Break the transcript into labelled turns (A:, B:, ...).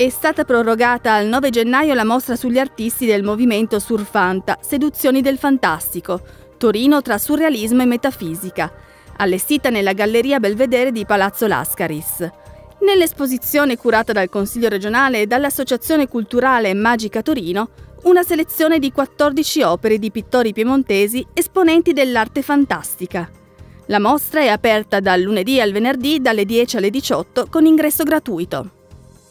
A: È stata prorogata al 9 gennaio la mostra sugli artisti del movimento Surfanta, Seduzioni del Fantastico, Torino tra surrealismo e metafisica, allestita nella Galleria Belvedere di Palazzo Lascaris. Nell'esposizione curata dal Consiglio regionale e dall'Associazione Culturale Magica Torino, una selezione di 14 opere di pittori piemontesi esponenti dell'arte fantastica. La mostra è aperta dal lunedì al venerdì dalle 10 alle 18 con ingresso gratuito.